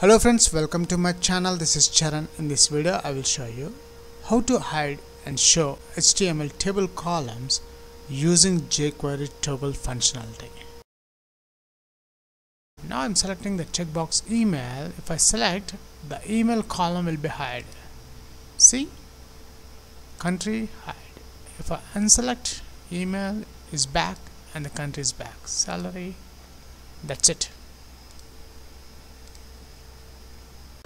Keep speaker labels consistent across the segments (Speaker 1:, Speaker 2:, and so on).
Speaker 1: Hello friends, welcome to my channel. This is Charan. In this video, I will show you how to hide and show HTML table columns using jQuery toggle functionality. Now I'm selecting the checkbox email. If I select, the email column will be hide. See? Country hide. If I unselect, email is back and the country is back. Salary. That's it.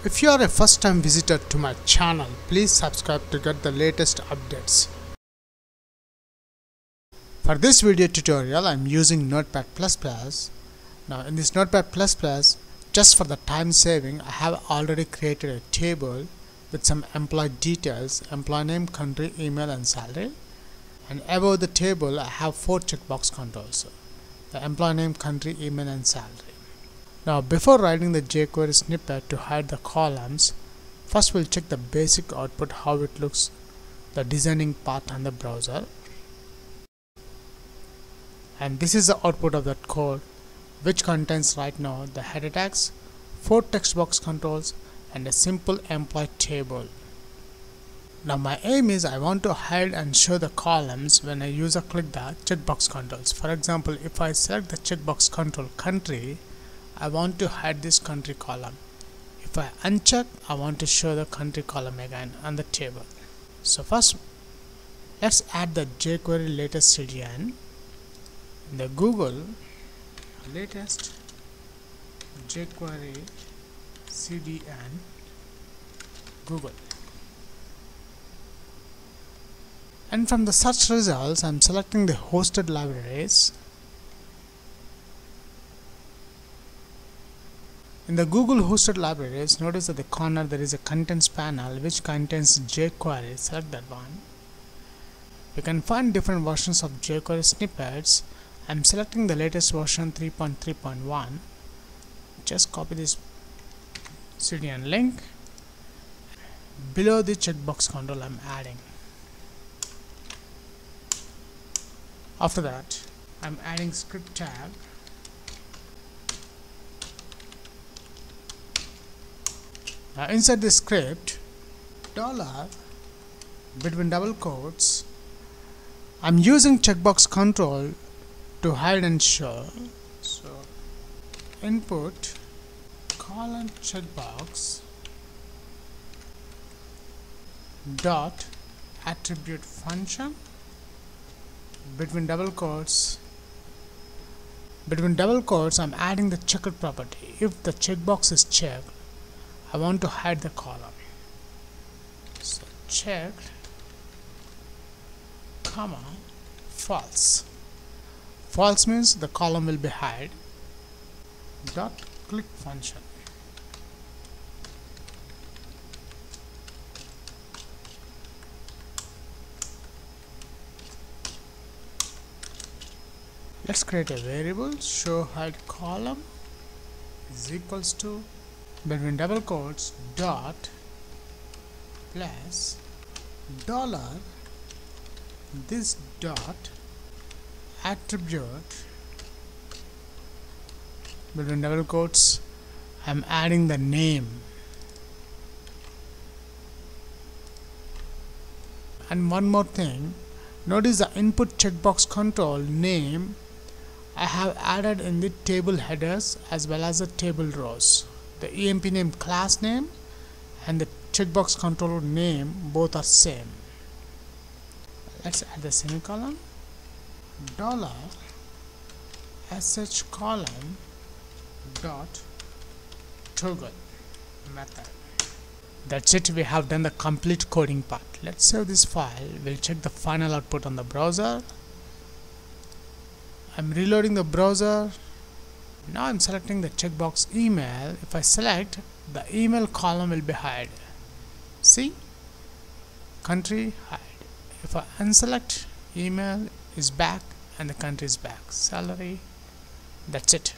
Speaker 1: If you are a first time visitor to my channel, please subscribe to get the latest updates. For this video tutorial, I am using Notepad++. Now in this Notepad++, just for the time saving, I have already created a table with some employee details, employee name, country, email and salary. And above the table, I have four checkbox controls. The employee name, country, email and salary. Now before writing the jQuery snippet to hide the columns, first we'll check the basic output how it looks the designing part on the browser and this is the output of that code which contains right now the header tags, four text box controls and a simple employee table. Now my aim is I want to hide and show the columns when a user click the checkbox controls. For example, if I select the checkbox control country, I want to hide this country column. If I uncheck, I want to show the country column again on the table. So first, let's add the jQuery latest CDN. In the Google latest jQuery CDN Google. And from the search results, I'm selecting the hosted libraries In the Google hosted libraries, notice at the corner there is a contents panel which contains jQuery. Select that one. You can find different versions of jQuery snippets. I'm selecting the latest version 3.3.1. Just copy this CDN link. Below the checkbox control I'm adding. After that, I'm adding script tag Now inside the script, dollar between double quotes, I'm using checkbox control to hide and show. So input colon checkbox dot attribute function between double quotes. Between double quotes I'm adding the checked property. If the checkbox is checked I want to hide the column so checked comma false. False means the column will be hide. Dot click function. Let's create a variable. Show hide column is equals to between double quotes dot plus dollar. This dot attribute between double quotes I'm adding the name. And one more thing notice the input checkbox control name I have added in the table headers as well as the table rows the emp name class name and the checkbox controller name both are same. Let's add the semicolon. Dollar sh column dot toggle method. That's it. We have done the complete coding part. Let's save this file. We'll check the final output on the browser. I'm reloading the browser now I'm selecting the checkbox email. If I select the email column will be hide. See? Country hide. If I unselect email is back and the country is back. Salary that's it